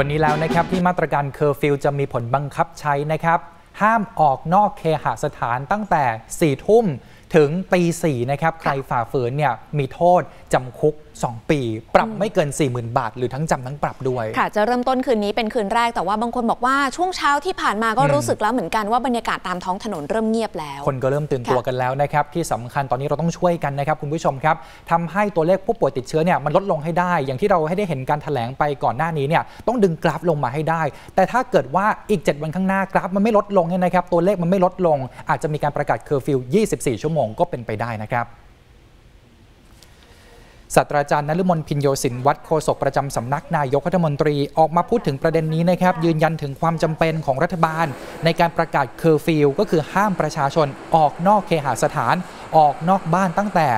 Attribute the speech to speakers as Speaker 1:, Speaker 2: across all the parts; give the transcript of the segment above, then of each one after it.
Speaker 1: วันนี้แล้วนะครับที่มาตรการเคอร์ฟิวจะมีผลบังคับใช้นะครับ ห้ามออกนอกเคหสถานตั้งแต่ 4 ทุ่มถึงตีสี่นะครับ ใครฝ่าฝืนเนี่ยมีโทษจำคุก 2 ปี ปรับไม่เกิน 40,000 บาท หรือทั้งจำทั้งปรับด้วย
Speaker 2: ค่ะ จะเริ่มต้นคืนนี้เป็นคืนแรกแต่ว่าบางคนบอกว่าช่วงเช้าที่ผ่านมาก็
Speaker 1: อืม
Speaker 2: รู้สึกแล้วเหมือนกันว่าบรรยากาศตามท้องถนนเริ่มเงียบแล้ว
Speaker 1: คนก็เริ่มตื่นตัว
Speaker 2: ค่ะ
Speaker 1: กันแล้วนะครับ ที่สำคัญตอนนี้เราต้องช่วยกันนะครับ คุณผู้ชมครับทำให้ตัวเลขผู้ป่วยติดเชื้อเนี่ยมันลดลงให้ได้ อย่างที่เราให้ได้เห็นการแถลงไปก่อนหน้านี้เนี่ยต้องดึงกราฟลงมาให้ได้ แต่ถ้าเกิดว่าอีก 7 วันข้างหน้ากราฟมันไม่ลดลงเนี่ยนะครับตัวเลขมันไม่ลดลง อาจจะมีการประกาศเคอร์ฟิว 24 ชั่วโมงก็เป็นไปได้นะครับ ศาสตราจารย์นฤมล ภิญโญสินวัฒน์ โฆษกประจำสำนักนายกรัฐมนตรีออกมาพูดถึงประเด็นนี้นะครับ ยืนยันถึงความจำเป็นของรัฐบาล ในการประกาศเคอร์ฟิวก็คือห้ามประชาชนออกนอกเคหสถาน ออกนอกบ้านตั้งแต่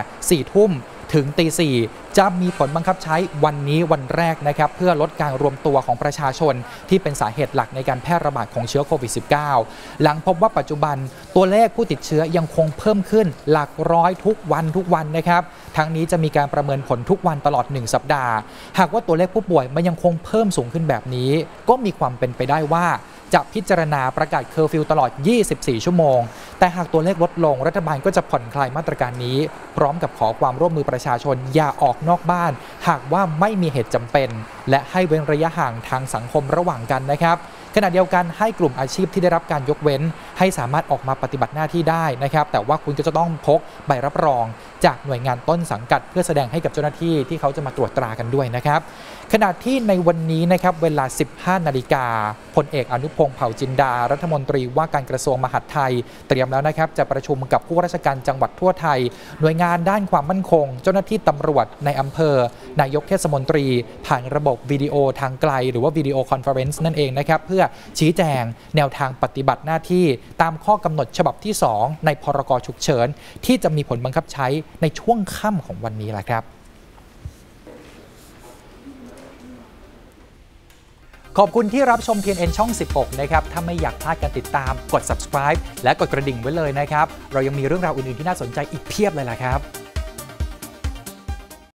Speaker 1: 4ทุ่ม ถึงตีสี่จะมีผลบังคับใช้วันนี้วันแรกนะครับเพื่อลดการรวมตัวของประชาชน ที่เป็นสาเหตุหลักในการแพร่ระบาดของเชื้อโควิด -19 หลังพบว่าปัจจุบันตัวเลขผู้ติดเชื้อยังคงเพิ่มขึ้นหลักร้อยทุกวันทุกวันนะครับ ทั้งนี้จะมีการประเมินผลทุกวันตลอด 1 สัปดาห์ หากว่าตัวเลขผู้ป่วยมันยังคงเพิ่มสูงขึ้นแบบนี้ ก็มีความเป็นไปได้ว่า จะพิจารณาประกาศเคอร์ฟิวตลอด 24 ชั่วโมง แต่หากตัวเลขลดลง รัฐบาลก็จะผ่อนคลายมาตรการนี้ พร้อมกับขอความร่วมมือประชาชนอย่าออกนอกบ้าน หากว่าไม่มีเหตุจำเป็น และให้เว้นระยะห่างทางสังคมระหว่างกันนะครับ ขณะเดียวกันให้กลุ่มอาชีพที่ได้รับการยกเว้น ให้สามารถออกมาปฏิบัติหน้าที่ได้นะครับ แต่ว่าคุณก็จะต้องพกใบรับรอง จากหน่วยงานต้นสังกัด เพื่อแสดงให้กับเจ้าหน้าที่ที่เขาจะมาตรวจตรากันด้วยนะครับขณะที่ในวันนี้นะครับเวลา 15 นาฬิกาพลเอกอนุพงศ์เผ่าจินดา รัฐมนตรีว่าการกระทรวงมหาดไทย เตรียมแล้วนะครับ จะประชุมกับผู้ว่าราชการจังหวัดทั่วไทย หน่วยงานด้านความมั่นคง เจ้าหน้าที่ตำรวจ นายอำเภอ นายกเทศมนตรี ผ่านระบบวิดีโอทางไกล หรือว่า video conference นั่นเองนะครับเพื่อชี้แจงแนวทางปฏิบัติหน้าที่ตามข้อกำหนดฉบับที่ 2 ในพรกฉุกเฉิน ที่จะมีผลบังคับใช้ในช่วงค่ำของวันนี้แหละครับขอบคุณที่รับชม TNN ช่อง 16 นะครับ ถ้าไม่อยากพลาดการติดตาม กด subscribe และกดกระดิ่งไว้เลยนะครับ เรายังมีเรื่องราวอื่น ๆ ที่น่าสนใจอีกเพียบเลยล่ะครับ